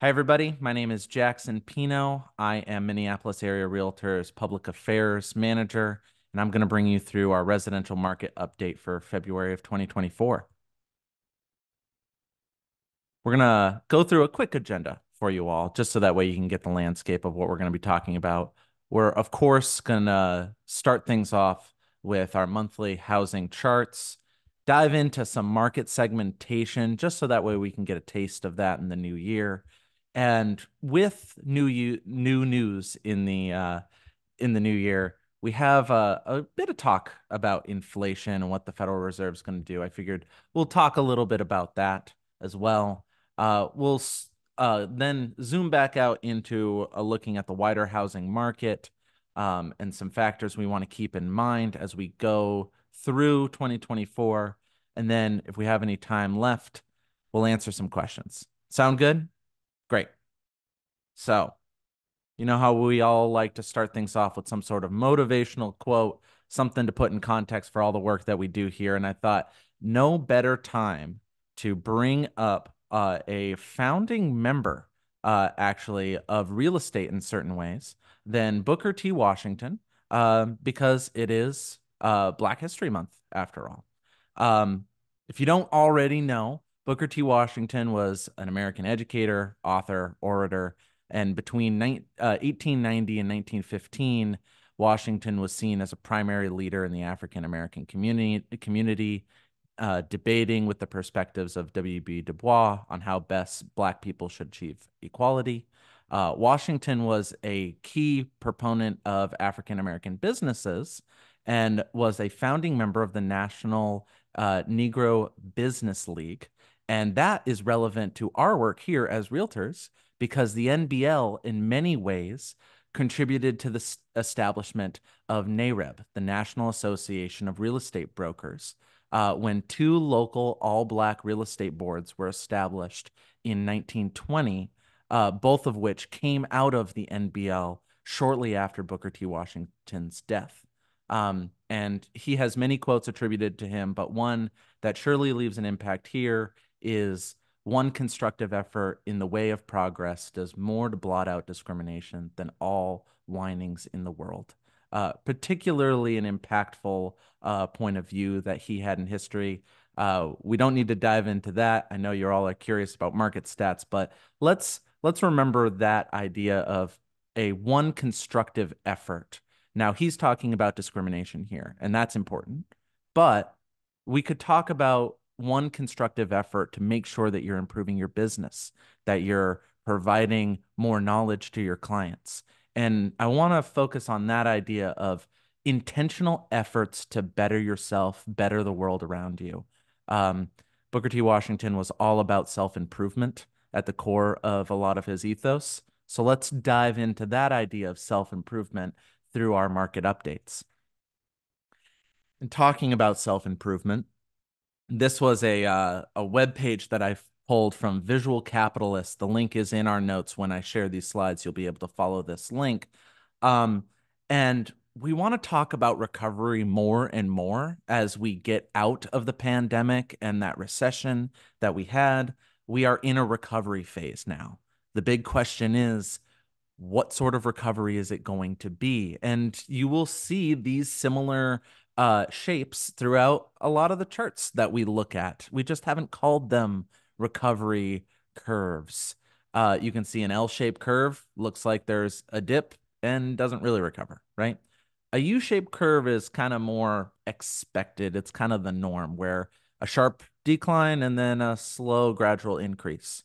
Hi, everybody. My name is Jackson Pineau. I am Minneapolis Area Realtors Public Affairs Manager, and I'm going to bring you through our residential market update for February of 2024. We're going to go through a quick agenda for you all, just so that way you can get the landscape of what we're going to be talking about. We're, of course, going to start things off with our monthly housing charts, dive into some market segmentation, just so that way we can get a taste of that in the new year. And with new new news in the uh, in the new year, we have a, a bit of talk about inflation and what the Federal Reserve is going to do. I figured we'll talk a little bit about that as well. Uh, we'll uh, then zoom back out into uh, looking at the wider housing market um, and some factors we want to keep in mind as we go through 2024. And then if we have any time left, we'll answer some questions. Sound good? Great. So, you know how we all like to start things off with some sort of motivational quote, something to put in context for all the work that we do here. And I thought no better time to bring up uh, a founding member, uh, actually, of real estate in certain ways than Booker T. Washington, uh, because it is uh, Black History Month, after all. Um, if you don't already know, Booker T. Washington was an American educator, author, orator, and between ni- uh, 1890 and 1915, Washington was seen as a primary leader in the African American community, community uh, debating with the perspectives of W.B. Du Bois on how best Black people should achieve equality. Uh, Washington was a key proponent of African American businesses and was a founding member of the National uh, Negro Business League. And that is relevant to our work here as realtors because the NBL, in many ways, contributed to the establishment of NAREB, the National Association of Real Estate Brokers, uh, when two local all black real estate boards were established in 1920, uh, both of which came out of the NBL shortly after Booker T. Washington's death. Um, and he has many quotes attributed to him, but one that surely leaves an impact here is one constructive effort in the way of progress does more to blot out discrimination than all whinings in the world uh, particularly an impactful uh, point of view that he had in history. Uh, we don't need to dive into that. I know you're all are curious about market stats, but let's let's remember that idea of a one constructive effort. Now he's talking about discrimination here, and that's important. But we could talk about one constructive effort to make sure that you're improving your business, that you're providing more knowledge to your clients, and I want to focus on that idea of intentional efforts to better yourself, better the world around you. Um, Booker T. Washington was all about self improvement at the core of a lot of his ethos. So let's dive into that idea of self improvement through our market updates. And talking about self improvement, this was a uh, a web page that I pulled from Visual Capitalist. The link is in our notes. When I share these slides, you'll be able to follow this link. Um, and we want to talk about recovery more and more as we get out of the pandemic and that recession that we had. We are in a recovery phase now. The big question is, what sort of recovery is it going to be? And you will see these similar uh, shapes throughout a lot of the charts that we look at. We just haven't called them recovery curves. Uh, you can see an L-shaped curve looks like there's a dip and doesn't really recover, right? A U-shaped curve is kind of more expected. It's kind of the norm where a sharp decline and then a slow gradual increase.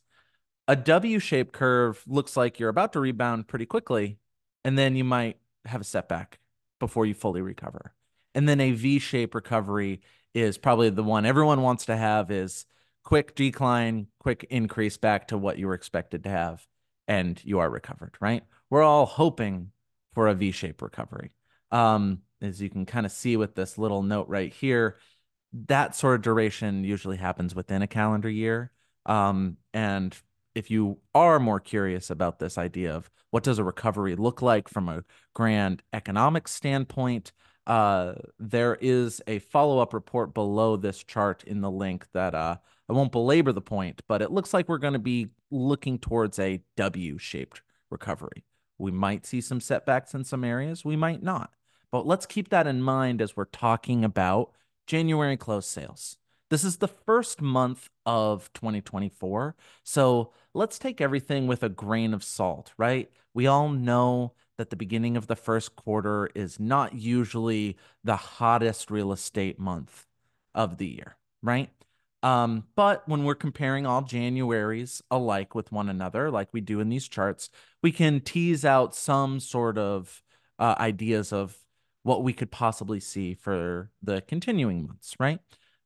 A W-shaped curve looks like you're about to rebound pretty quickly and then you might have a setback before you fully recover. And then a V-shaped recovery is probably the one everyone wants to have is quick decline, quick increase back to what you were expected to have, and you are recovered, right? We're all hoping for a V shaped recovery. Um, as you can kind of see with this little note right here, that sort of duration usually happens within a calendar year. Um, and if you are more curious about this idea of what does a recovery look like from a grand economic standpoint, uh, there is a follow-up report below this chart in the link that uh, I won't belabor the point, but it looks like we're going to be looking towards a W shaped recovery. We might see some setbacks in some areas, we might not. But let's keep that in mind as we're talking about January close sales. This is the first month of 2024. So let's take everything with a grain of salt, right? We all know that the beginning of the first quarter is not usually the hottest real estate month of the year, right? Um, but when we're comparing all Januaries alike with one another, like we do in these charts, we can tease out some sort of uh, ideas of what we could possibly see for the continuing months, right?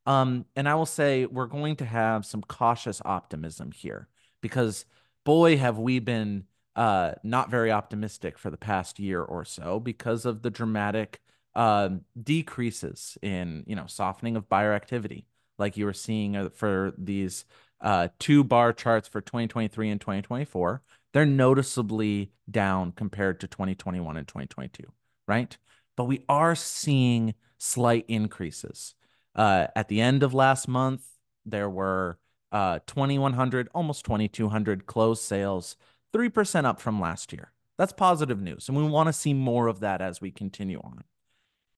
Um, and I will say we're going to have some cautious optimism here because boy, have we been uh, not very optimistic for the past year or so because of the dramatic uh, decreases in you know softening of buyer activity, like you were seeing uh, for these uh, two bar charts for 2023 and 2024. They're noticeably down compared to 2021 and 2022, right? But we are seeing slight increases. Uh, at the end of last month, there were uh, 2,100, almost 2,200 closed sales 3% up from last year. That's positive news. And we want to see more of that as we continue on.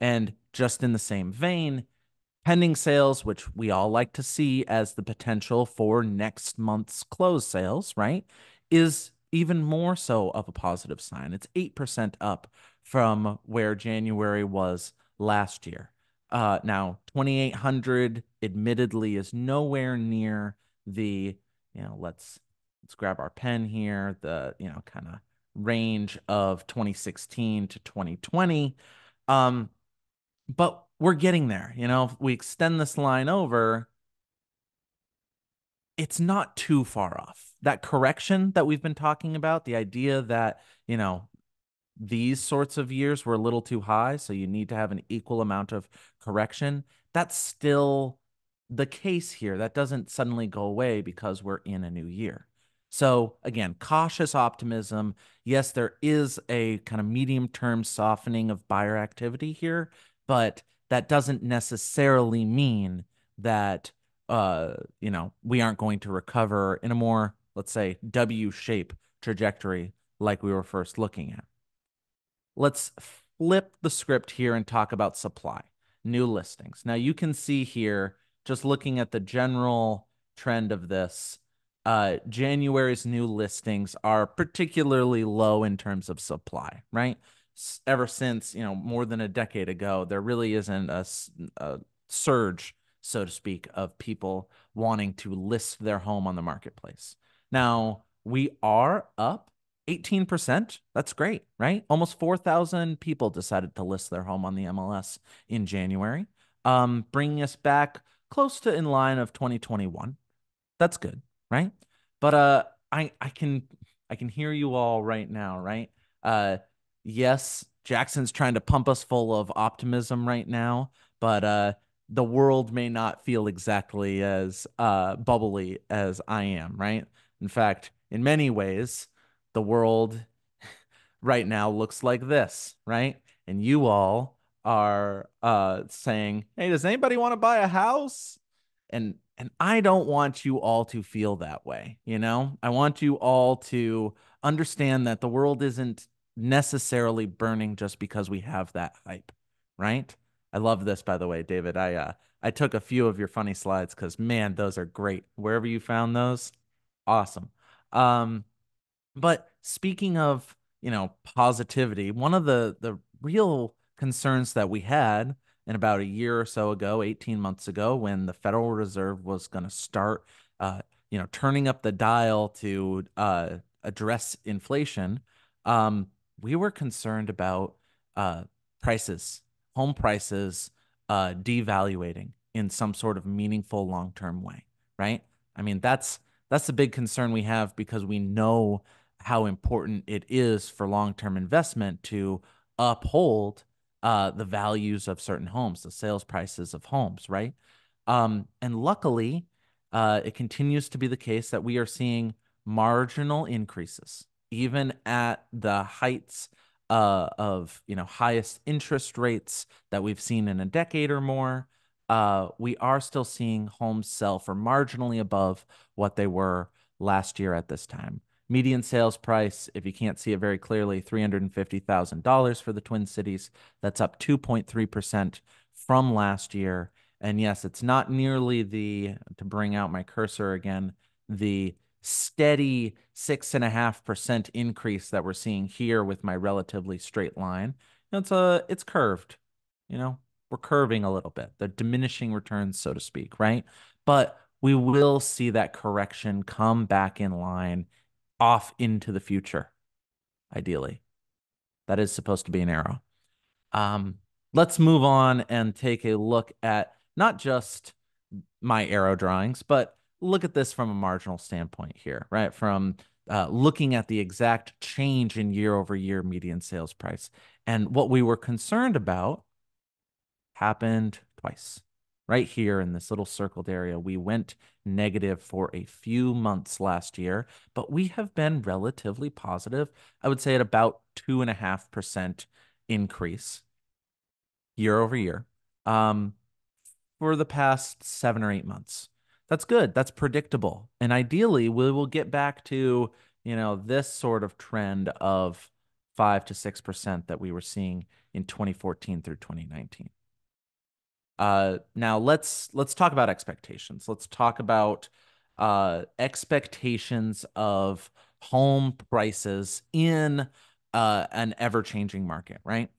And just in the same vein, pending sales, which we all like to see as the potential for next month's close sales, right, is even more so of a positive sign. It's 8% up from where January was last year. Uh, now, 2,800 admittedly is nowhere near the, you know, let's let's grab our pen here, the, you know, kind of range of 2016 to 2020. Um, but we're getting there. You know, if we extend this line over, it's not too far off. That correction that we've been talking about, the idea that, you know, these sorts of years were a little too high, so you need to have an equal amount of correction, that's still the case here. That doesn't suddenly go away because we're in a new year. So again, cautious optimism. Yes, there is a kind of medium term softening of buyer activity here, but that doesn't necessarily mean that uh, you know, we aren't going to recover in a more, let's say, W shape trajectory like we were first looking at. Let's flip the script here and talk about supply, new listings. Now you can see here, just looking at the general trend of this, uh, January's new listings are particularly low in terms of supply, right? Ever since, you know, more than a decade ago, there really isn't a, a surge, so to speak, of people wanting to list their home on the marketplace. Now, we are up 18%. That's great, right? Almost 4,000 people decided to list their home on the MLS in January, um, bringing us back close to in line of 2021. That's good right? But uh, I I can I can hear you all right now, right? Uh, yes, Jackson's trying to pump us full of optimism right now, but uh, the world may not feel exactly as uh bubbly as I am, right? In fact, in many ways, the world right now looks like this, right? And you all are uh saying, "Hey, does anybody want to buy a house?" And and I don't want you all to feel that way. You know, I want you all to understand that the world isn't necessarily burning just because we have that hype, right? I love this, by the way, David. I uh, I took a few of your funny slides because man, those are great. Wherever you found those, awesome. Um, but speaking of you know positivity, one of the the real concerns that we had and about a year or so ago, 18 months ago, when the Federal Reserve was going to start, uh, you know, turning up the dial to uh, address inflation, um, we were concerned about uh, prices, home prices uh, devaluating in some sort of meaningful long-term way, right? I mean, that's that's a big concern we have because we know how important it is for long-term investment to uphold uh, the values of certain homes, the sales prices of homes, right? Um, and luckily, uh, it continues to be the case that we are seeing marginal increases, even at the heights uh, of you know highest interest rates that we've seen in a decade or more. uh, we are still seeing homes sell for marginally above what they were last year at this time. Median sales price, if you can't see it very clearly, $350,000 for the Twin Cities. That's up 2.3% from last year. And yes, it's not nearly the, to bring out my cursor again, the steady six and a half percent increase that we're seeing here with my relatively straight line. It's a it's curved, you know, we're curving a little bit. The diminishing returns, so to speak, right? But we will see that correction come back in line off into the future, ideally. That is supposed to be an arrow. Um, let's move on and take a look at not just my arrow drawings, but look at this from a marginal standpoint here, right? From uh, looking at the exact change in year over year median sales price. And what we were concerned about happened twice. Right here in this little circled area, we went negative for a few months last year, but we have been relatively positive. I would say at about two and a half percent increase year over year um, for the past seven or eight months that's good. That's predictable. And ideally, we will get back to, you know, this sort of trend of 5 to 6% that we were seeing in 2014 through 2019. Uh, now let's let's talk about expectations. Let's talk about uh, expectations of home prices in uh, an ever-changing market, right?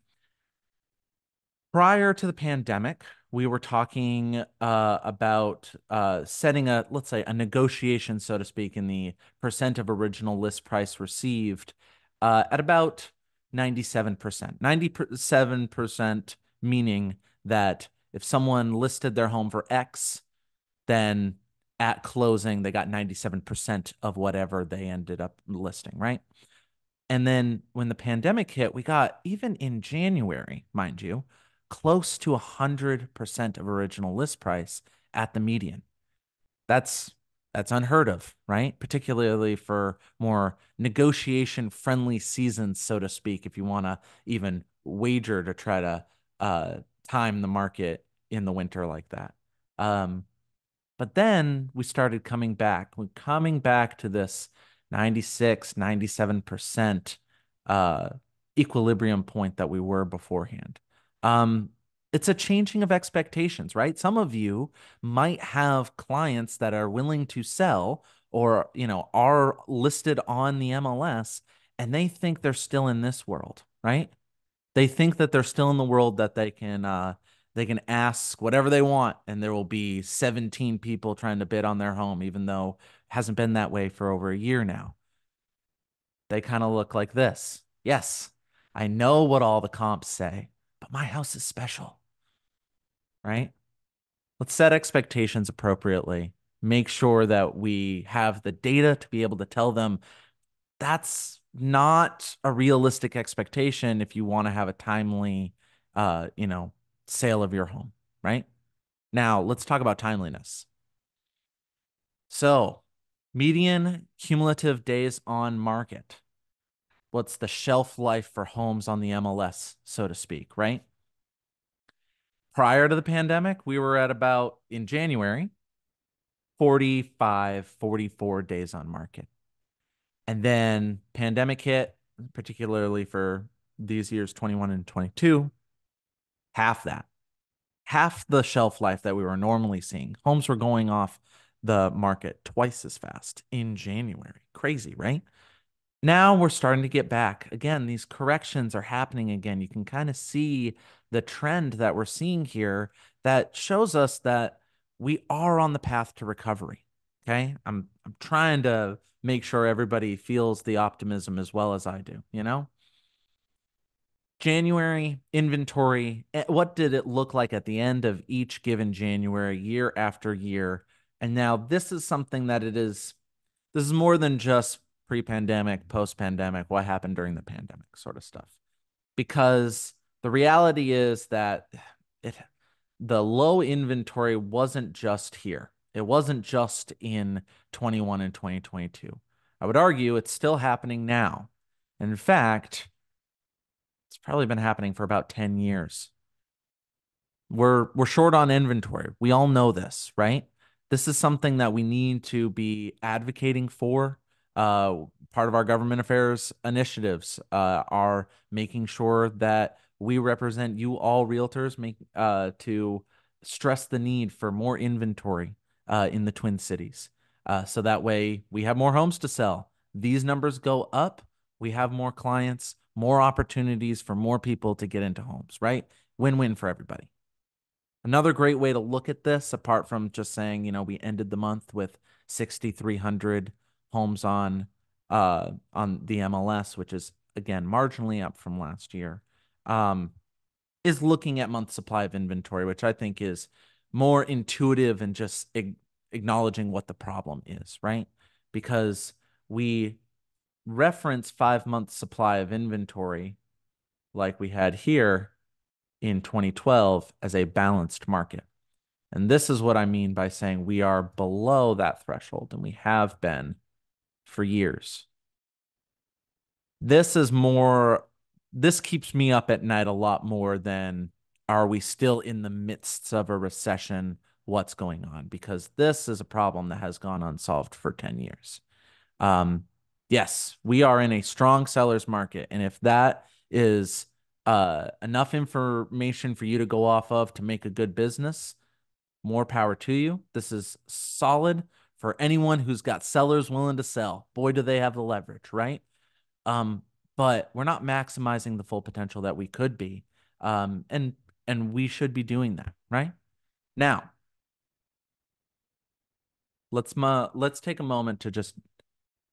Prior to the pandemic, we were talking uh, about uh, setting a, let's say, a negotiation, so to speak, in the percent of original list price received at about 97%. 97% meaning that if someone listed their home for X, then at closing, they got 97% of whatever they ended up listing, right? And then when the pandemic hit, we got, even in January, mind you, close to 100% of original list price at the median. That's that's unheard of, right? Particularly for more negotiation friendly seasons, so to speak, if you want to even wager to try to uh, time the market in the winter like that. Um, but then we started coming back, We're coming back to this 96, 97% uh, equilibrium point that we were beforehand um, it's a changing of expectations, right? Some of you might have clients that are willing to sell or, you know, are listed on the MLS and they think they're still in this world, right? They think that they're still in the world that they can uh they can ask whatever they want and there will be 17 people trying to bid on their home even though it hasn't been that way for over a year now. They kind of look like this. Yes, I know what all the comps say but my house is special. Right? Let's set expectations appropriately. Make sure that we have the data to be able to tell them that's not a realistic expectation if you want to have a timely uh, you know, sale of your home, right? Now, let's talk about timeliness. So, median cumulative days on market what's the shelf life for homes on the MLS, so to speak, right? Prior to the pandemic, we were at about in January 45, 44 days on market. And then pandemic hit, particularly for these years 21 and 22, half that. Half the shelf life that we were normally seeing. Homes were going off the market twice as fast in January. Crazy, right? now we're starting to get back. Again, these corrections are happening again. You can kind of see the trend that we're seeing here that shows us that we are on the path to recovery. Okay. I'm I'm trying to make sure everybody feels the optimism as well as I do, you know? January inventory, eh, what did it look like at the end of each given January, year after year? And now this is something that it is, this is more than just pre-pandemic, post-pandemic, what happened during the pandemic sort of stuff. Because the reality is that it the low inventory wasn't just here. It wasn't just in 21 and 2022. I would argue it's still happening now. In fact, it's probably been happening for about 10 years. we're we're short on inventory. We all know this, right? This is something that we need to be advocating for. Uh, part of our government affairs initiatives uh, are making sure that we represent you all realtors make uh, to stress the need for more inventory uh, in the Twin Cities. Uh, so that way we have more homes to sell. These numbers go up, we have more clients, more opportunities for more people to get into homes, right? Win win for everybody. Another great way to look at this, apart from just saying, you know, we ended the month with 6,300 homes on uh, on the MLS, which is again marginally up from last year, um, is looking at month supply of inventory, which I think is more intuitive and just acknowledging what the problem is, right? Because we reference five month supply of inventory like we had here in 2012 as a balanced market. And this is what I mean by saying we are below that threshold, and we have been for years. This is more, this keeps me up at night a lot more than are we still in the midst of a recession? What's going on? Because this is a problem that has gone unsolved for 10 years. Um, yes, we are in a strong seller's market. And if that is uh, enough information for you to go off of to make a good business, more power to you. This is solid for anyone who's got sellers willing to sell. Boy, do they have the leverage, right? Um, but we're not maximizing the full potential that we could be. Um, and and we should be doing that, right? Now, let's ma- let's take a moment to just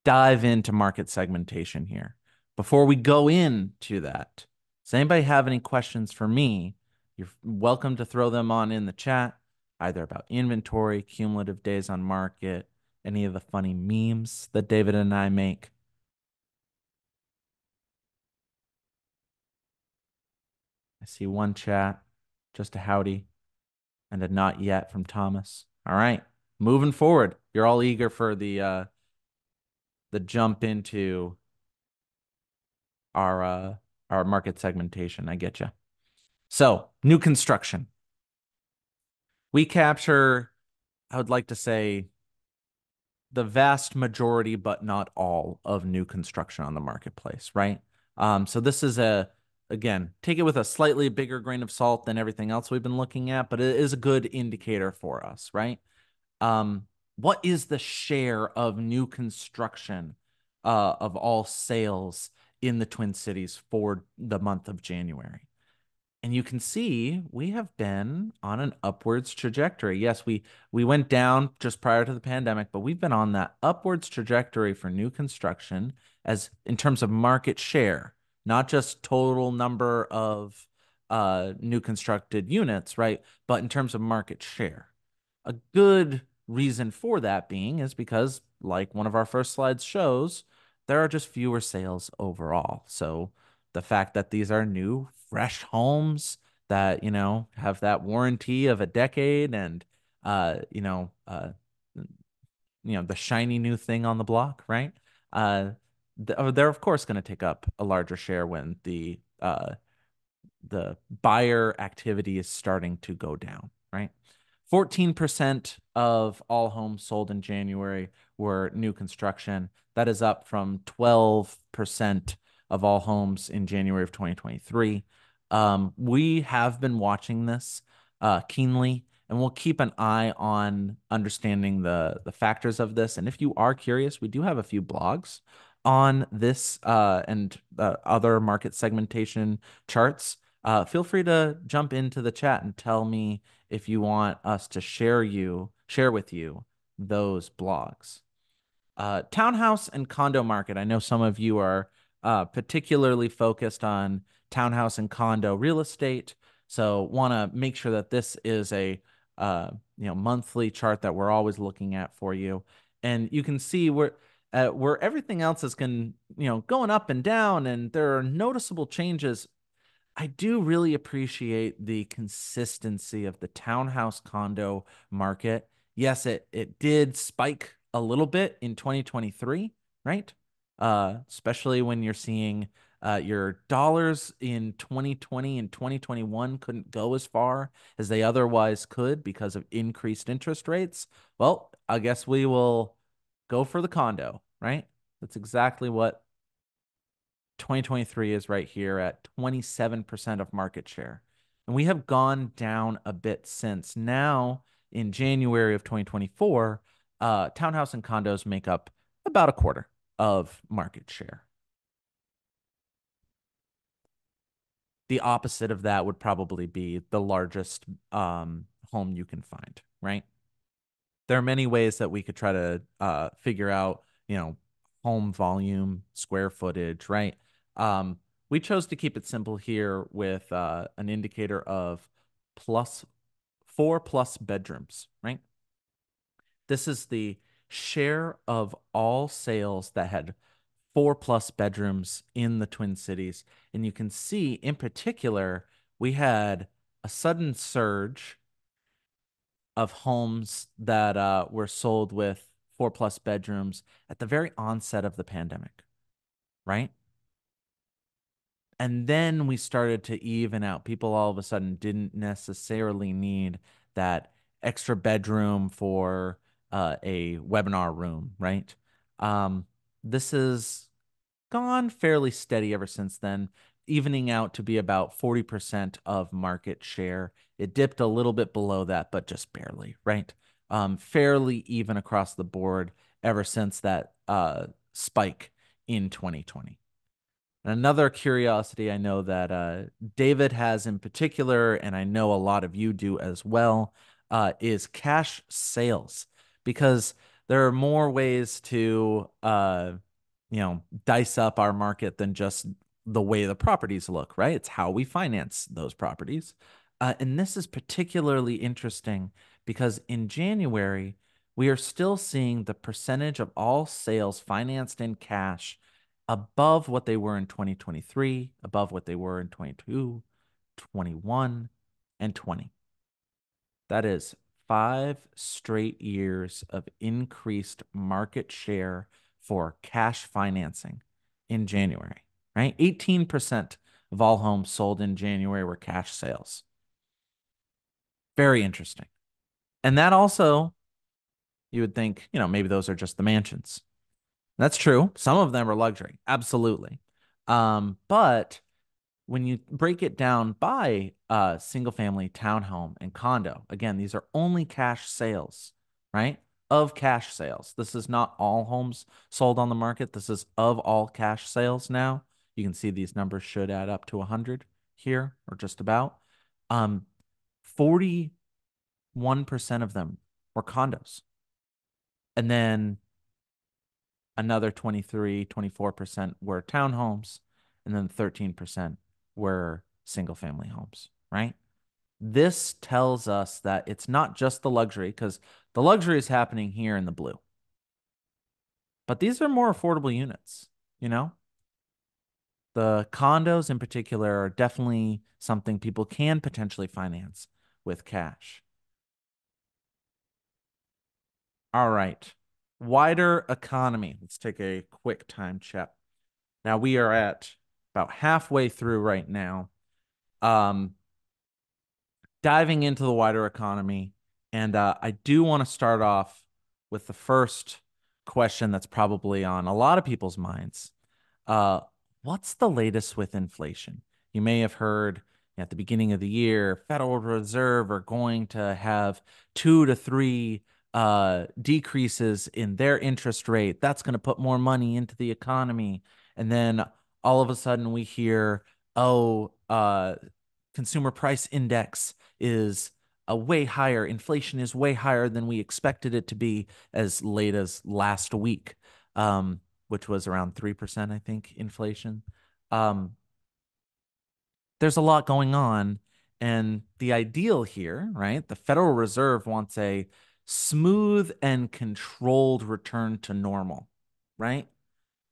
dive into market segmentation here. Before we go into that, does anybody have any questions for me? You're welcome to throw them on in the chat, either about inventory, cumulative days on market, any of the funny memes that David and I make. I see one chat, just a howdy, and a not yet from Thomas. All right, moving forward. You're all eager for the uh the jump into our uh our market segmentation. I get you. So, new construction. We capture, I would like to say, the vast majority, but not all, of new construction on the marketplace, right? Um, so this is a again, take it with a slightly bigger grain of salt than everything else we've been looking at, but it is a good indicator for us, right? Um, what is the share of new construction uh, of all sales in the Twin Cities for the month of January? And you can see we have been on an upwards trajectory. Yes, we we went down just prior to the pandemic, but we've been on that upwards trajectory for new construction as in terms of market share not just total number of uh, new constructed units, right? But in terms of market share. A good reason for that being is because, like one of our first slides shows, there are just fewer sales overall. So the fact that these are new, fresh homes that, you know, have that warranty of a decade and, uh, you know, uh, you know, the shiny new thing on the block, right? Uh, Oh, they're of course going to take up a larger share when the uh, the buyer activity is starting to go down, right? 14% of all homes sold in January were new construction. That is up from 12% of all homes in January of 2023. Um, we have been watching this uh, keenly and we'll keep an eye on understanding the the factors of this. And if you are curious, we do have a few blogs on this uh, and uh, other market segmentation charts, uh, feel free to jump into the chat and tell me if you want us to share you share with you those blogs. Uh, townhouse and condo market. I know some of you are uh, particularly focused on townhouse and condo real estate, so want to make sure that this is a uh, you know monthly chart that we're always looking at for you. And you can see where uh, where everything else is going, you know, going up and down, and there are noticeable changes. I do really appreciate the consistency of the townhouse condo market. Yes, it it did spike a little bit in 2023, right? Uh, especially when you're seeing Uh, your dollars in 2020 and 2021 couldn't go as far as they otherwise could because of increased interest rates. Well, I guess we will go for the condo, right? That's exactly what 2023 is right here at 27% of market share. And we have gone down a bit since. Now, in January of 2024, uh, townhouse and condos make up about a quarter of market share. The opposite of that would probably be the largest um, home you can find, right? There are many ways that we could try to uh, figure out, you know, home volume, square footage, right? Um, we chose to keep it simple here with uh, an indicator of plus four plus bedrooms, right? This is the share of all sales that had four plus bedrooms in the Twin Cities. And you can see, in particular, we had a sudden surge of homes that uh, were sold with four plus bedrooms at the very onset of the pandemic, right? And then we started to even out. People all of a sudden didn't necessarily need that extra bedroom for uh, a webinar room, right? Um, this has gone fairly steady ever since then, evening out to be about 40% of market share. It dipped a little bit below that, but just barely, right? Um, fairly even across the board ever since that uh, spike in 2020. And another curiosity I know that uh, David has in particular, and I know a lot of you do as well, uh, is cash sales. Because there are more ways to uh, you know dice up our market than just the way the properties look right? It's how we finance those properties. Uh, and this is particularly interesting because in january we are still seeing the percentage of all sales financed in cash above what they were in 2023 above what they were in 22 21 and 20 that is five straight years of increased market share for cash financing in January, right? 18% of all homes sold in January were cash sales. Very interesting. And that also, you would think, you know, maybe those are just the mansions. That's true. Some of them are luxury, absolutely. Um, but when you break it down by uh, single family, townhome, and condo, again, these are only cash sales, right? Of cash sales. This is not all homes sold on the market. This is of all cash sales now. You can see these numbers should add up to 100 here or just about. Um, 41% of them were condos. And then another 23, 24% were townhomes, and then 13% were single family homes, right? This tells us that it's not just the luxury, because the luxury is happening here in the blue. But these are more affordable units, you know? The condos in particular are definitely something people can potentially finance with cash. All right. Wider economy. Let's take a quick time check. Now we are at about halfway through right now. Um, diving into the wider economy. And uh, I do want to start off with the first question that's probably on a lot of people's minds. Uh, what's the latest with inflation? You may have heard at the beginning of the year, Federal Reserve are going to have two to three uh, decreases in their interest rate. That's going to put more money into the economy. And then all of a sudden we hear, oh, uh, consumer price index is a way higher. Inflation is way higher than we expected it to be as late as last week, um, which was around 3%, I think, inflation. Um, there's a lot going on. And the ideal here, right? The Federal Reserve wants a smooth and controlled return to normal, right?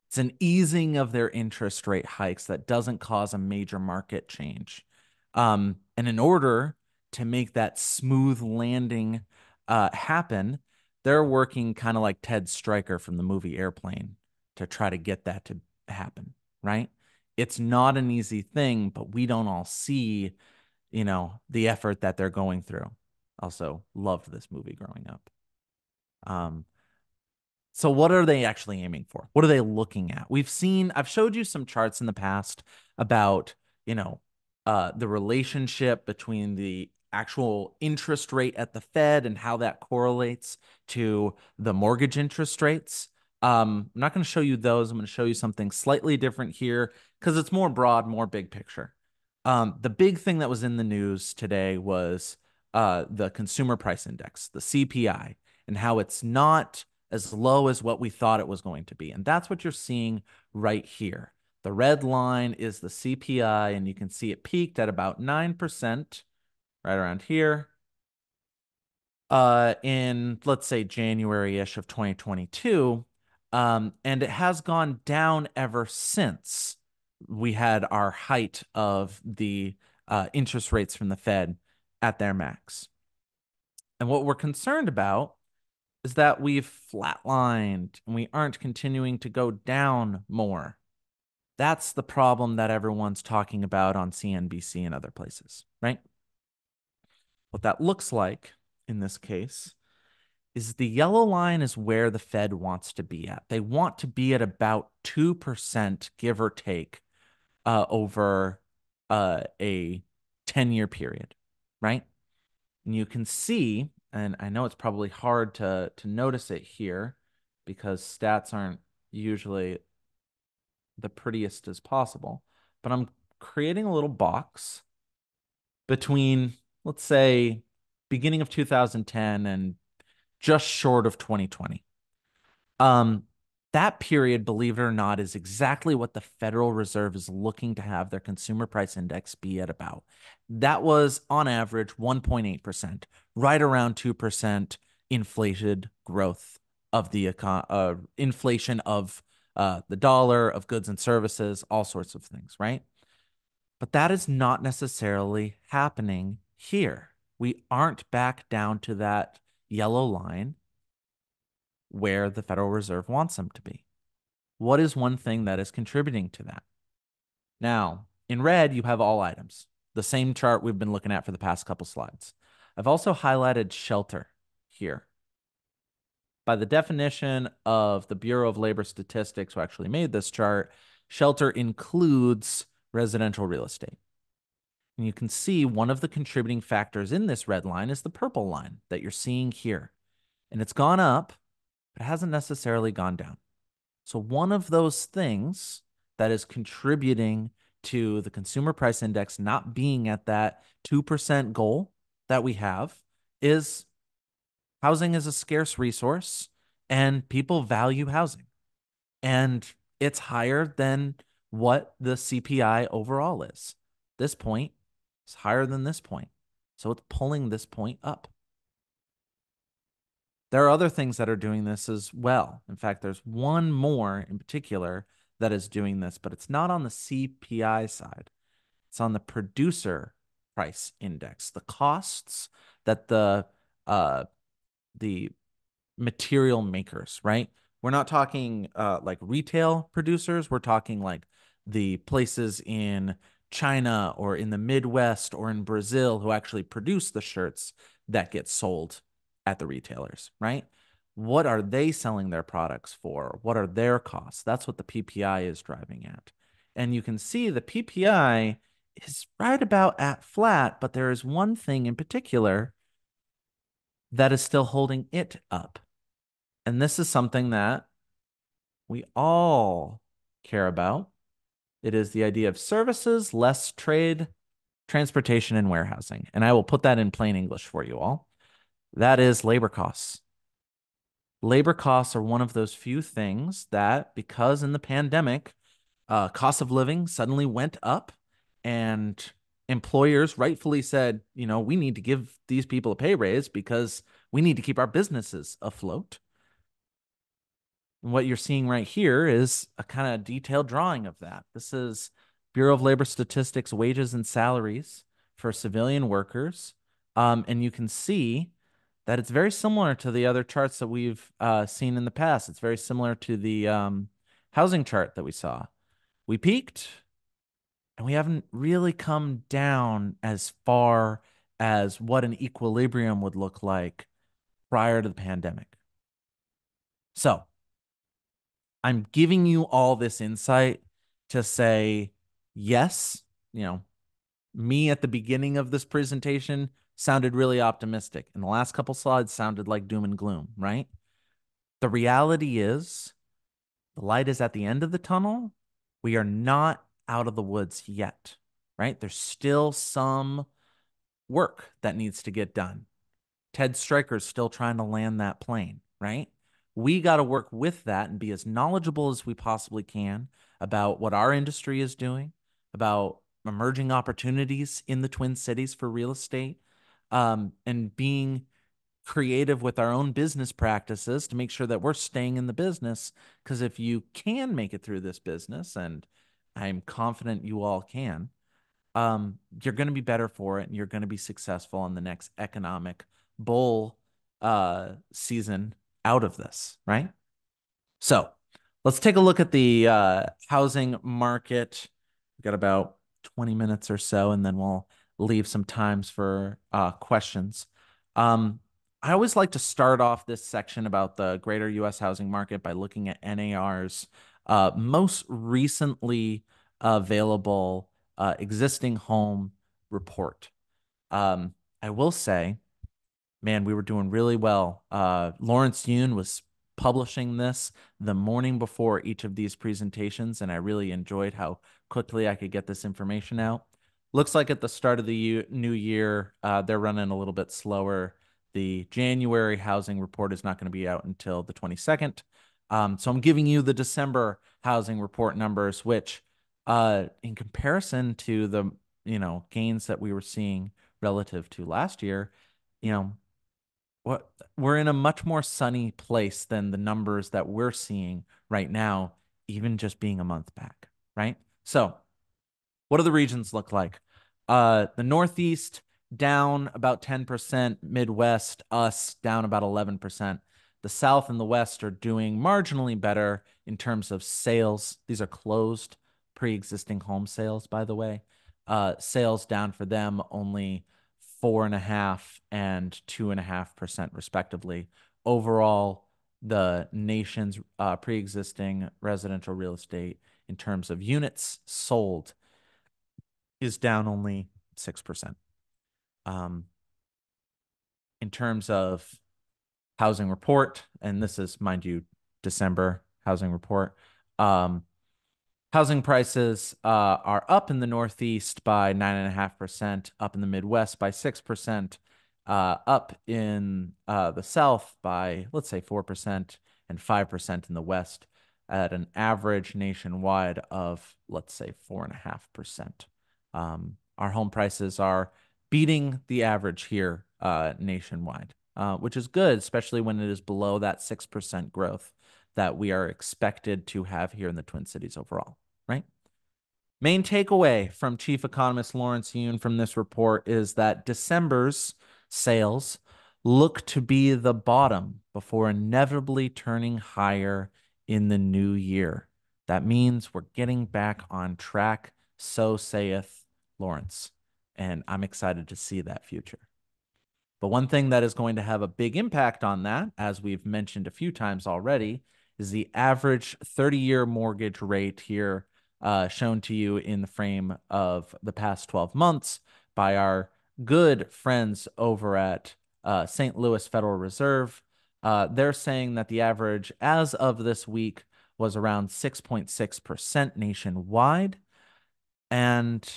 It's an easing of their interest rate hikes that doesn't cause a major market change. Um, and in order to make that smooth landing uh, happen, they're working kind of like Ted Striker from the movie Airplane to try to get that to happen, right? it's not an easy thing, but we don't all see, you know, the effort that they're going through. Also, loved this movie growing up. Um, so what are they actually aiming for? What are they looking at? We've seen, I've showed you some charts in the past about, you know, uh, the relationship between the actual interest rate at the Fed and how that correlates to the mortgage interest rates. Um, I'm not going to show you those. I'm going to show you something slightly different here because it's more broad, more big picture. Um, the big thing that was in the news today was uh, the consumer price index, the CPI, and how it's not as low as what we thought it was going to be. And that's what you're seeing right here. The red line is the CPI, and you can see it peaked at about 9%, right around here uh, in let's say January-ish of 2022. Um, and it has gone down ever since we had our height of the uh, interest rates from the Fed at their max. And what we're concerned about is that we've flatlined and we aren't continuing to go down more. That's the problem that everyone's talking about on CNBC and other places, right? What that looks like in this case is the yellow line is where the Fed wants to be at. They want to be at about 2%, give or take, uh, over uh, a 10 year period, right? And you can see, and I know it's probably hard to, to notice it here because stats aren't usually the prettiest as possible, but I'm creating a little box between, let's say, beginning of 2010 and just short of 2020. Um, that period, believe it or not, is exactly what the Federal Reserve is looking to have their consumer price index be at about. That was on average 1.8%, right around 2% inflated growth of the uh, inflation of uh, the dollar, of goods and services, all sorts of things, right? But that is not necessarily happening here. We aren't back down to that yellow line where the Federal Reserve wants them to be. What is one thing that is contributing to that? Now, in red, you have all items, the same chart we've been looking at for the past couple slides. I've also highlighted shelter here. By the definition of the Bureau of Labor Statistics, who actually made this chart, shelter includes residential real estate. And you can see one of the contributing factors in this red line is the purple line that you're seeing here. And it's gone up, but it hasn't necessarily gone down. So one of those things that is contributing to the consumer price index not being at that 2% goal that we have is housing is a scarce resource and people value housing. And it's higher than what the CPI overall is. This point it's higher than this point. So it's pulling this point up. There are other things that are doing this as well. In fact, there's one more in particular that is doing this, but it's not on the CPI side. It's on the producer price index, the costs that the uh, the material makers, right? We're not talking uh, like retail producers. We're talking like the places in China or in the Midwest or in Brazil who actually produce the shirts that get sold at the retailers, right? What are they selling their products for? What are their costs? That's what the PPI is driving at. And you can see the PPI is right about at flat, but there is one thing in particular that is still holding it up. And this is something that we all care about it is the idea of services, less trade, transportation, and warehousing. And I will put that in plain English for you all. That is labor costs. Labor costs are one of those few things that, because in the pandemic, uh, cost of living suddenly went up and employers rightfully said, you know, we need to give these people a pay raise because we need to keep our businesses afloat. And what you're seeing right here is a kind of detailed drawing of that. This is Bureau of Labor Statistics wages and salaries for civilian workers. Um, and you can see that it's very similar to the other charts that we've uh, seen in the past. It's very similar to the um, housing chart that we saw. We peaked, and we haven't really come down as far as what an equilibrium would look like prior to the pandemic. So, I'm giving you all this insight to say, yes, you know, me at the beginning of this presentation sounded really optimistic, and the last couple slides sounded like doom and gloom, right? The reality is, the light is at the end of the tunnel. We are not out of the woods yet, right? There's still some work that needs to get done. Ted Striker's still trying to land that plane, right? We got to work with that and be as knowledgeable as we possibly can about what our industry is doing, about emerging opportunities in the Twin Cities for real estate, um, and being creative with our own business practices to make sure that we're staying in the business. Because if you can make it through this business, and I'm confident you all can, um, you're going to be better for it and you're going to be successful in the next economic bull uh, season out of this, right? So let's take a look at the uh, housing market. We've got about 20 minutes or so, and then we'll leave some times for uh, questions. Um, I always like to start off this section about the greater US housing market by looking at NAR's uh, most recently available uh, existing home report. Um, I will say, man, we were doing really well. Uh, Lawrence Yun was publishing this the morning before each of these presentations, and I really enjoyed how quickly I could get this information out. Looks like at the start of the new year, uh, they're running a little bit slower. The January housing report is not going to be out until the 22nd. Um, so I'm giving you the December housing report numbers, which uh, in comparison to the you know gains that we were seeing relative to last year, you know, what we're in a much more sunny place than the numbers that we're seeing right now, even just being a month back, right? So, what do the regions look like? Uh, the Northeast down about 10%, Midwest, us down about 11%. The South and the West are doing marginally better in terms of sales. These are closed pre-existing home sales, by the way. Uh, sales down for them only four and a half and two and a half percent respectively. Overall, the nation's uh, pre-existing residential real estate in terms of units sold is down only six percent. Um, in terms of housing report, and this is, mind you, December housing report. Um, Housing prices uh, are up in the Northeast by 9.5%, up in the Midwest by 6%, uh, up in uh, the South by, let's say, 4%, and 5% in the West at an average nationwide of, let's say, 4.5%. Um, our home prices are beating the average here uh, nationwide, uh, which is good, especially when it is below that 6% growth that we are expected to have here in the Twin Cities overall right? Main takeaway from Chief Economist Lawrence Yun from this report is that December's sales look to be the bottom before inevitably turning higher in the new year. That means we're getting back on track, so saith Lawrence. And I'm excited to see that future. But one thing that is going to have a big impact on that, as we've mentioned a few times already, is the average 30 year mortgage rate here uh, shown to you in the frame of the past 12 months by our good friends over at uh, St. Louis Federal Reserve. Uh, they're saying that the average as of this week was around 6.6% nationwide. And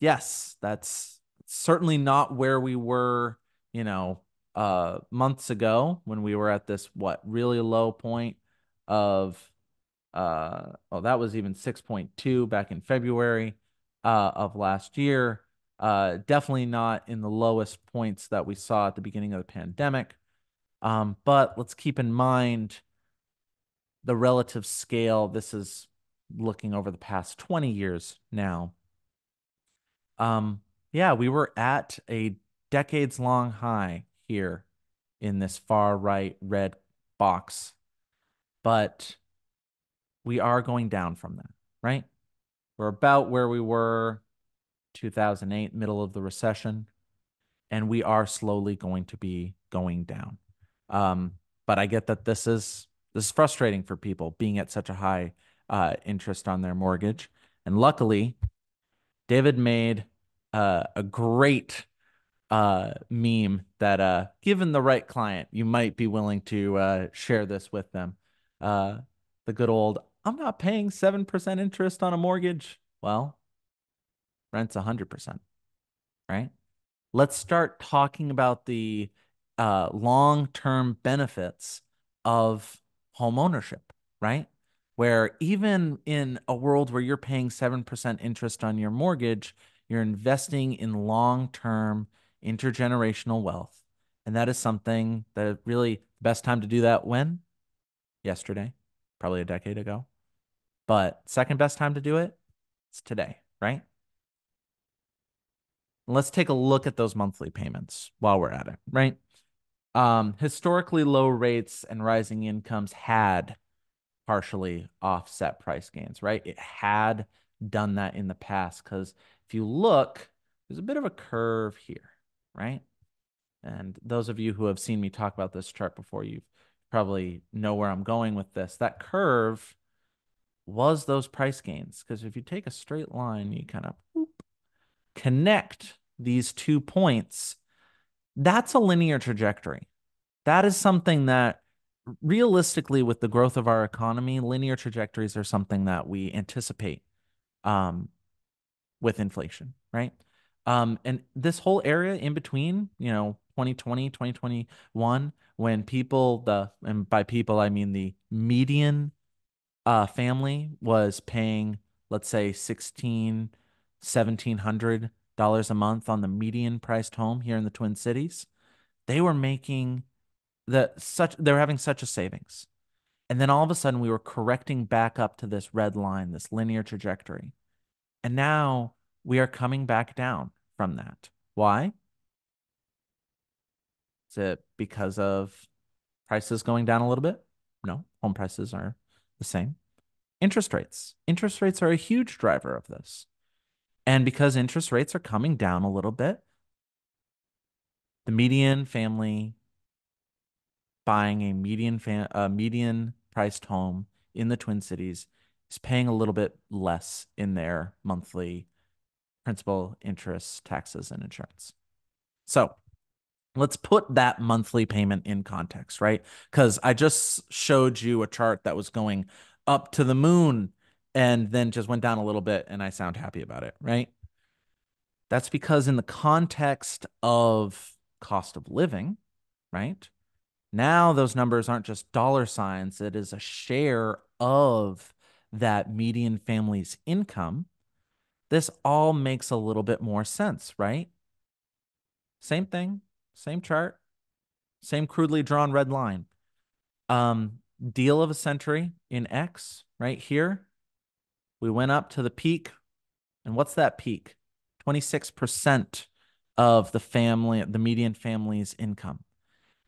yes, that's certainly not where we were, you know, uh, months ago when we were at this, what, really low point of uh, oh, that was even 6.2 back in February uh, of last year. Uh, definitely not in the lowest points that we saw at the beginning of the pandemic. Um, but let's keep in mind the relative scale. This is looking over the past 20 years now. Um, yeah, we were at a decades long high here in this far right red box. But we are going down from that, right? We're about where we were 2008, middle of the recession, and we are slowly going to be going down. Um, but I get that this is this is frustrating for people being at such a high uh, interest on their mortgage. And luckily, David made uh, a great uh, meme that, uh, given the right client, you might be willing to uh, share this with them. Uh, the good old, I'm not paying 7% interest on a mortgage. Well, rent's 100%, right? Let's start talking about the uh, long term benefits of home ownership, right? Where even in a world where you're paying 7% interest on your mortgage, you're investing in long term intergenerational wealth. And that is something that really best time to do that when? Yesterday, probably a decade ago. But second best time to do it's today, right? Let's take a look at those monthly payments while we're at it, right? Um, historically low rates and rising incomes had partially offset price gains, right? It had done that in the past because if you look, there's a bit of a curve here, right? And those of you who have seen me talk about this chart before, you probably know where I'm going with this. That curve was those price gains because if you take a straight line, you kind of whoop, connect these two points. That's a linear trajectory. That is something that realistically, with the growth of our economy, linear trajectories are something that we anticipate um, with inflation, right? Um, and this whole area in between, you know, 2020, 2021, when people, the, and by people, I mean the median uh, family was paying, let's say, 16, 1700 dollars a month on the median priced home here in the Twin Cities, they were making the such they were having such a savings. And then all of a sudden we were correcting back up to this red line, this linear trajectory. And now we are coming back down from that. Why? Is it because of prices going down a little bit? No, home prices are the same. Interest rates. Interest rates are a huge driver of this. And because interest rates are coming down a little bit, the median family buying a median fam- a median priced home in the Twin Cities is paying a little bit less in their monthly principal, interest, taxes, and insurance. So let's put that monthly payment in context, right? Because I just showed you a chart that was going up to the moon and then just went down a little bit, and I sound happy about it, right? That's because, in the context of cost of living, right? Now, those numbers aren't just dollar signs, it is a share of that median family's income. This all makes a little bit more sense, right? Same thing, same chart, same crudely drawn red line. Um, deal of a century in X right here. We went up to the peak. And what's that peak? 26% of the family, the median family's income.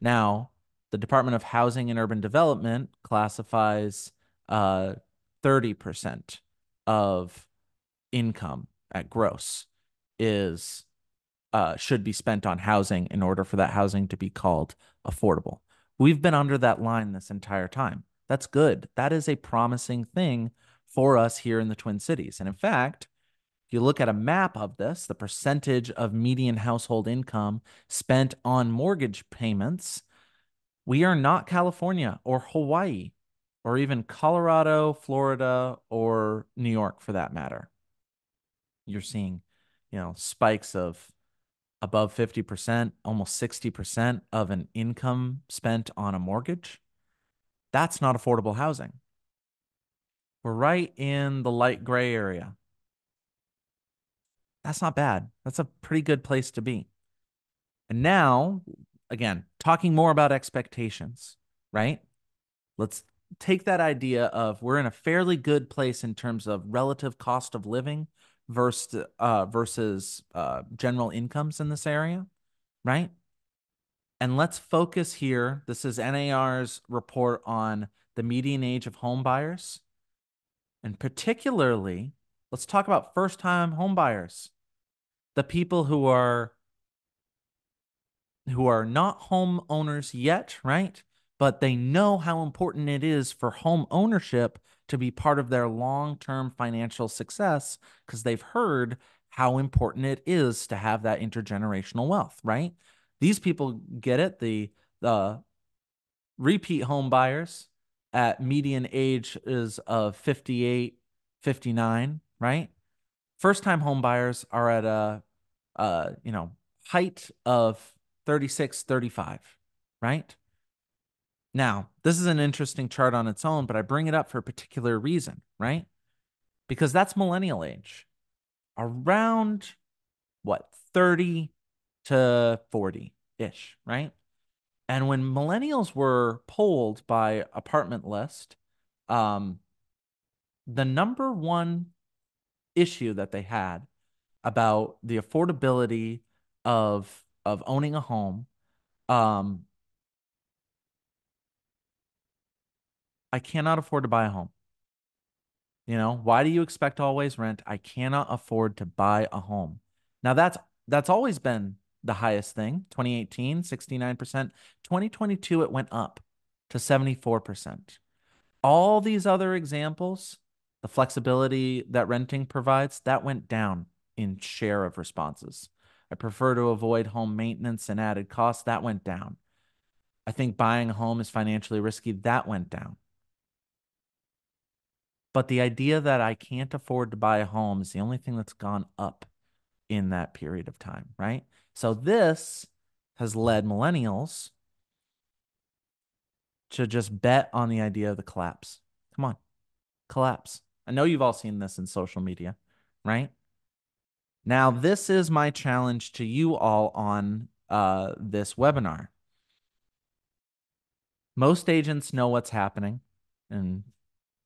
Now, the Department of Housing and Urban Development classifies uh, 30% of income at gross is uh, should be spent on housing in order for that housing to be called affordable. We've been under that line this entire time. That's good. That is a promising thing for us here in the Twin Cities. And in fact, if you look at a map of this, the percentage of median household income spent on mortgage payments, we are not California or Hawaii or even Colorado, Florida, or New York for that matter. You're seeing, you know, spikes of above 50%, almost 60% of an income spent on a mortgage. That's not affordable housing. We're right in the light gray area. That's not bad. That's a pretty good place to be. And now, again, talking more about expectations, right? Let's take that idea of we're in a fairly good place in terms of relative cost of living versus uh, versus uh, general incomes in this area, right? And let's focus here. This is NAR's report on the median age of home buyers, and particularly Let's talk about first time homebuyers, the people who are who are not homeowners yet, right? But they know how important it is for home ownership to be part of their long term financial success because they've heard how important it is to have that intergenerational wealth, right? These people get it. The the repeat home buyers at median age is of 58, 59, right? First time home buyers are at a, uh, you know, height of 36, 35, right? Now, this is an interesting chart on its own, but I bring it up for a particular reason, right? Because that's millennial age. Around what, 30 to 40 ish, right? And when millennials were polled by Apartment List, um, the number one issue that they had about the affordability of of owning a home, um, I cannot afford to buy a home. You know, why do you expect always rent? I cannot afford to buy a home. Now that's that's always been the highest thing 2018 69% 2022 it went up to 74% all these other examples the flexibility that renting provides that went down in share of responses i prefer to avoid home maintenance and added costs that went down i think buying a home is financially risky that went down but the idea that i can't afford to buy a home is the only thing that's gone up in that period of time right so this has led millennials to just bet on the idea of the collapse. Come on, collapse. I know you've all seen this in social media, right? Now, this is my challenge to you all on uh, this webinar. Most agents know what's happening, and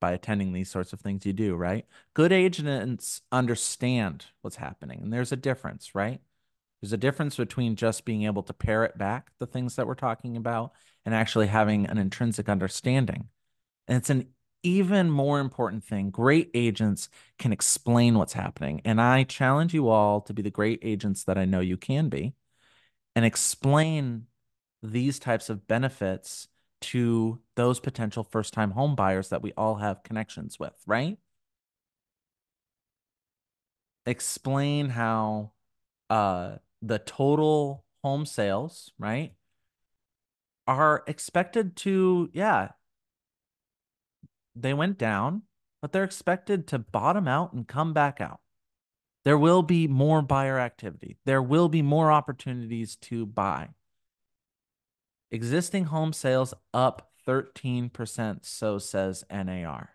by attending these sorts of things, you do, right? Good agents understand what's happening, and there's a difference, right? There's a difference between just being able to parrot back the things that we're talking about and actually having an intrinsic understanding. And it's an even more important thing. Great agents can explain what's happening. And I challenge you all to be the great agents that I know you can be and explain these types of benefits to those potential first time home buyers that we all have connections with, right? Explain how uh, the total home sales, right, are expected to, yeah, they went down, but they're expected to bottom out and come back out. There will be more buyer activity. There will be more opportunities to buy. Existing home sales up 13%, so says NAR.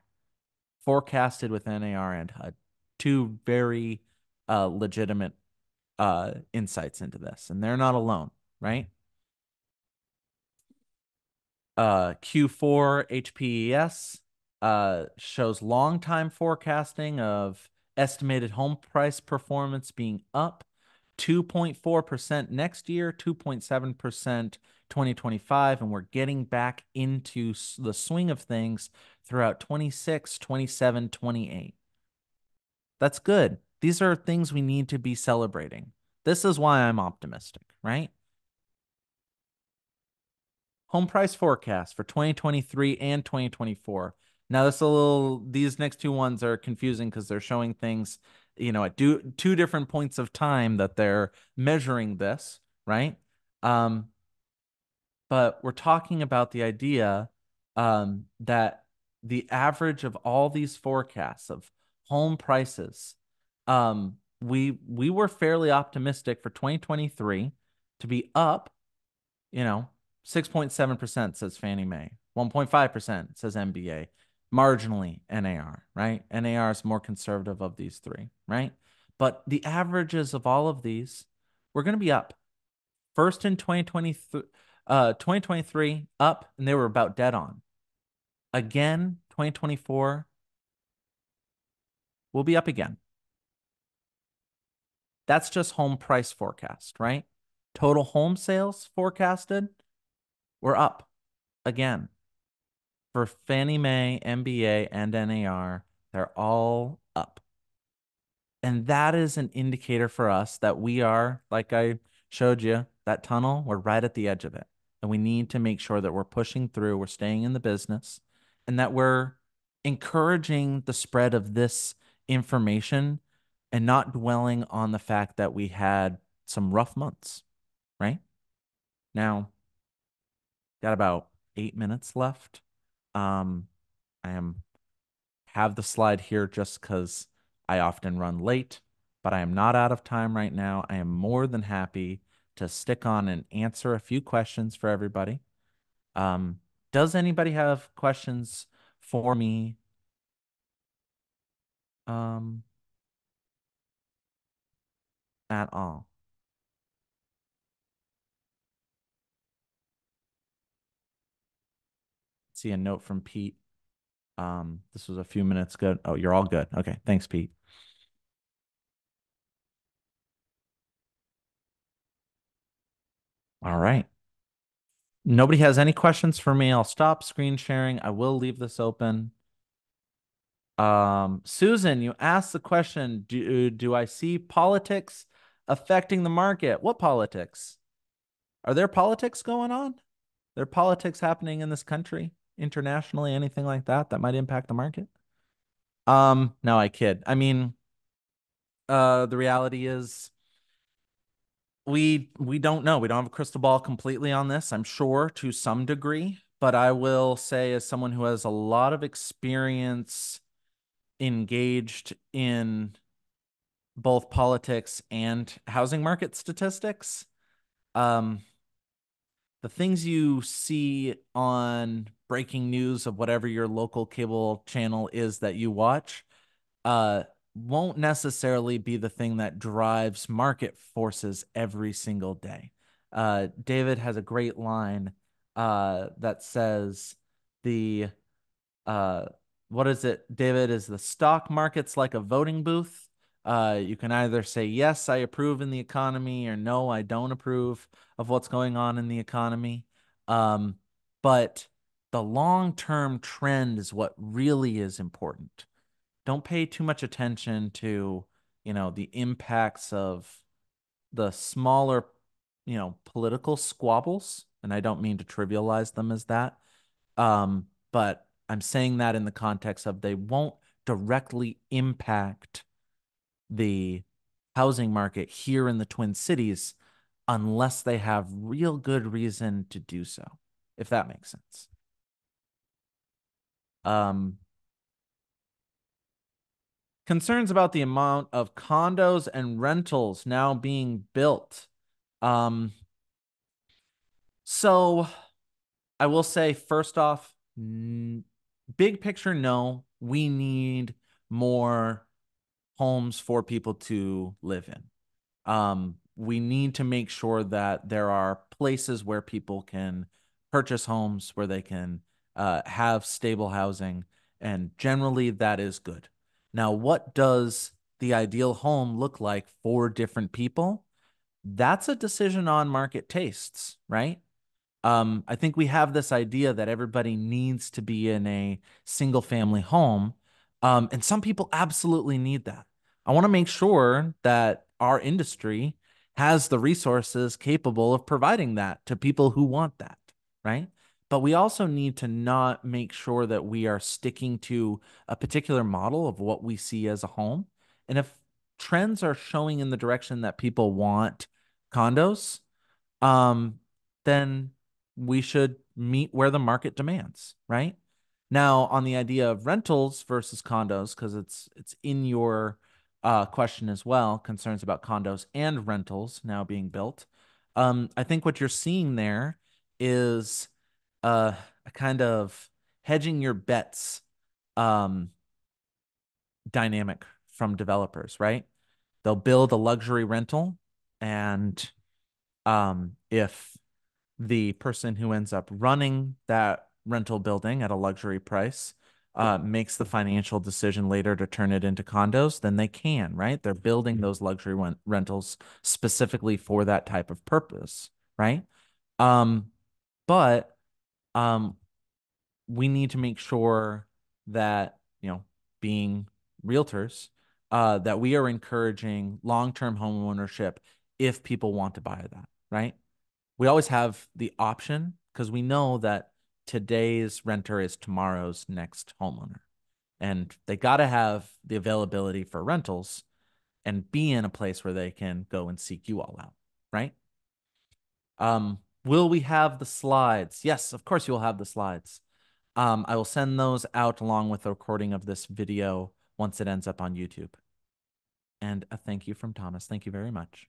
Forecasted with NAR and HUD. Two very uh, legitimate uh, insights into this, and they're not alone, right? Uh, Q4 HPES uh, shows long time forecasting of estimated home price performance being up 2.4% next year, 2.7% 2025, and we're getting back into the swing of things throughout 26, 27, 28. That's good. These are things we need to be celebrating. This is why I'm optimistic, right? Home price forecast for 2023 and 2024. Now, this a little, these next two ones are confusing because they're showing things, you know, at do, two different points of time that they're measuring this, right? Um, but we're talking about the idea um, that the average of all these forecasts of home prices um, we we were fairly optimistic for 2023 to be up, you know, 6.7% says Fannie Mae, 1.5% says MBA, marginally NAR, right? NAR is more conservative of these three, right? But the averages of all of these, we're going to be up. First in 2023, uh, 2023 up, and they were about dead on. Again, 2024, we'll be up again. That's just home price forecast, right? Total home sales forecasted, we're up again. For Fannie Mae, MBA, and NAR, they're all up. And that is an indicator for us that we are, like I showed you, that tunnel, we're right at the edge of it. And we need to make sure that we're pushing through, we're staying in the business, and that we're encouraging the spread of this information and not dwelling on the fact that we had some rough months, right? Now, got about eight minutes left. Um, I am have the slide here just because I often run late, but I am not out of time right now. I am more than happy to stick on and answer a few questions for everybody. Um, does anybody have questions for me? Um, at all? See a note from Pete. Um, this was a few minutes good. Oh, you're all good. Okay, thanks, Pete. All right. Nobody has any questions for me. I'll stop screen sharing. I will leave this open. Um, Susan, you asked the question, do, do I see politics affecting the market? What politics? Are there politics going on? There politics happening in this country, internationally, anything like that that might impact the market? Um, no, I kid. I mean, uh, the reality is we we don't know. We don't have a crystal ball completely on this, I'm sure, to some degree. But I will say, as someone who has a lot of experience engaged in both politics and housing market statistics, um, the things you see on breaking news of whatever your local cable channel is that you watch, uh, won't necessarily be the thing that drives market forces every single day. Uh, David has a great line uh, that says the uh, what is it, David? Is the stock market's like a voting booth? Uh, you can either say yes, I approve in the economy, or no, I don't approve of what's going on in the economy. Um, but the long-term trend is what really is important. Don't pay too much attention to you know the impacts of the smaller you know political squabbles and i don't mean to trivialize them as that um but i'm saying that in the context of they won't directly impact the housing market here in the twin cities unless they have real good reason to do so if that makes sense um concerns about the amount of condos and rentals now being built. Um, so I will say, first off, big picture, no, we need more homes for people to live in. Um, we need to make sure that there are places where people can purchase homes, where they can uh, have stable housing, and generally that is good. Now, what does the ideal home look like for different people? That's a decision on market tastes, right? Um, I think we have this idea that everybody needs to be in a single family home. Um, and some people absolutely need that. I want to make sure that our industry has the resources capable of providing that to people who want that, right? But we also need to not make sure that we are sticking to a particular model of what we see as a home. And if trends are showing in the direction that people want condos, um, then we should meet where the market demands, right? Now, on the idea of rentals versus condos, because it's it's in your uh, question as well, concerns about condos and rentals now being built. Um, I think what you're seeing there is uh, a kind of hedging your bets um, dynamic from developers, right? They'll build a luxury rental, and um, if the person who ends up running that rental building at a luxury price uh, makes the financial decision later to turn it into condos, then they can, right? They're building those luxury rent- rentals specifically for that type of purpose, right? Um, but um, we need to make sure that, you know, being realtors, uh, that we are encouraging long-term home ownership if people want to buy that, right? We always have the option because we know that today's renter is tomorrow's next homeowner. And they got to have the availability for rentals and be in a place where they can go and seek you all out, right? Um, will we have the slides? Yes, of course you'll have the slides. Um, I will send those out along with a recording of this video once it ends up on YouTube. And a thank you from Thomas. Thank you very much.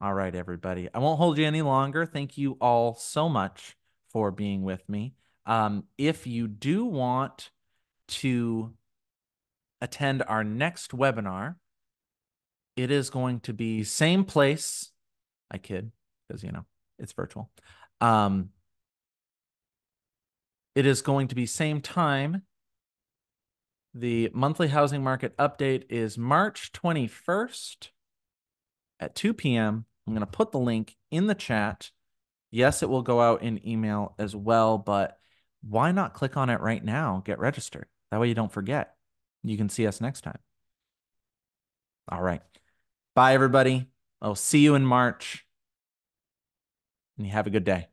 All right, everybody. I won't hold you any longer. Thank you all so much for being with me. Um, if you do want to attend our next webinar, it is going to be same place. I kid because you know it's virtual. Um, it is going to be same time. The monthly housing market update is March 21st at 2 p.m. I'm going to put the link in the chat. Yes, it will go out in email as well, but why not click on it right now? Get registered. That way you don't forget. You can see us next time. All right. Bye, everybody. I'll see you in March. And you have a good day.